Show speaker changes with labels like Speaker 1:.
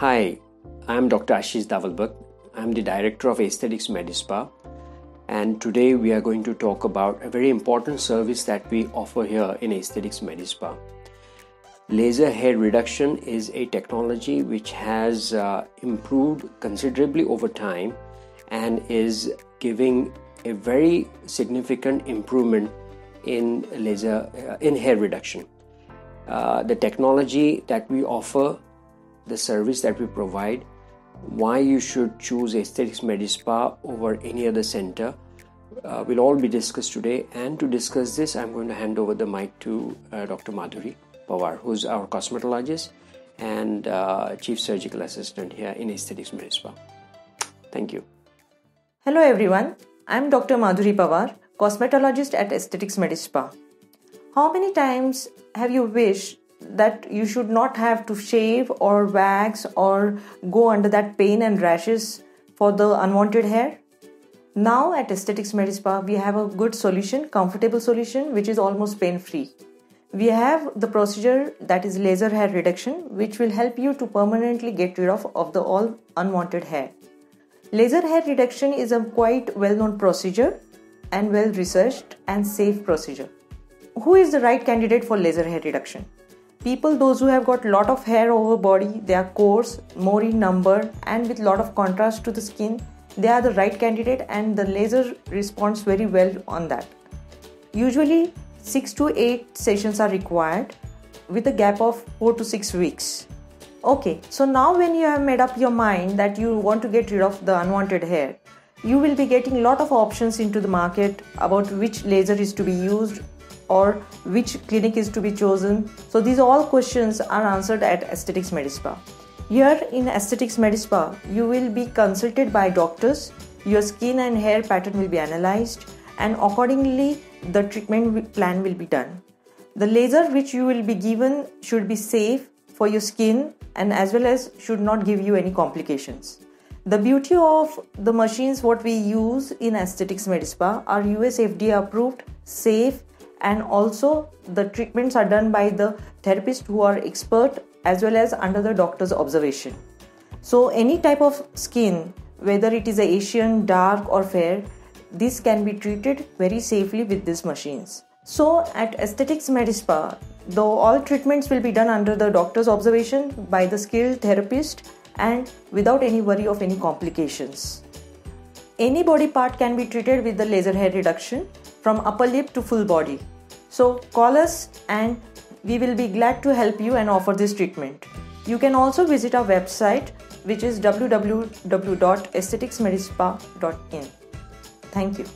Speaker 1: Hi, I'm Dr. Ashish Davalbhakta. I'm the director of Aesthetics Medispa, and today we are going to talk about a very important service that we offer here in Aesthetics Medispa. Laser hair reduction is a technology which has uh, improved considerably over time and is giving a very significant improvement in laser uh, in hair reduction. Uh, the technology that we offer, the service that we provide, why you should choose Aesthetics Medispa over any other center uh, will all be discussed today. And to discuss this, I'm going to hand over the mic to uh, Dr. Madhuri Pawar, who's our cosmetologist and uh, chief surgical assistant here in Aesthetics Medispa. Thank you.
Speaker 2: Hello everyone, I'm Dr. Madhuri Pawar, cosmetologist at Aesthetics Medispa. How many times have you wished that you should not have to shave or wax or go under that pain and rashes for the unwanted hair? Now at Aesthetics Medispa, we have a good solution, comfortable solution, which is almost pain free. We have the procedure that is laser hair reduction, which will help you to permanently get rid of, of the all unwanted hair. Laser hair reduction is a quite well known procedure and well researched and safe procedure. Who is the right candidate for laser hair reduction? People those who have got lot of hair over body, they are coarse, more in number and with lot of contrast to the skin, they are the right candidate and the laser responds very well on that. Usually 6 to 8 sessions are required with a gap of 4 to 6 weeks. Okay, so now when you have made up your mind that you want to get rid of the unwanted hair, you will be getting lot of options into the market about which laser is to be used or which clinic is to be chosen. So these all questions are answered at Aesthetics Medispa. Here in Aesthetics Medispa, you will be consulted by doctors, your skin and hair pattern will be analyzed and accordingly the treatment plan will be done. The laser which you will be given should be safe for your skin and as well as should not give you any complications. The beauty of the machines what we use in Aesthetics Medispa are US FDA approved, safe and also the treatments are done by the therapist who are expert as well as under the doctor's observation. So any type of skin whether it is Asian, dark or fair this can be treated very safely with these machines. So at Aesthetics Medispa though all treatments will be done under the doctor's observation by the skilled therapist and without any worry of any complications. Any body part can be treated with the laser hair reduction from upper lip to full body. So call us and we will be glad to help you and offer this treatment. You can also visit our website which is www.aestheticsmedispa.in. Thank you.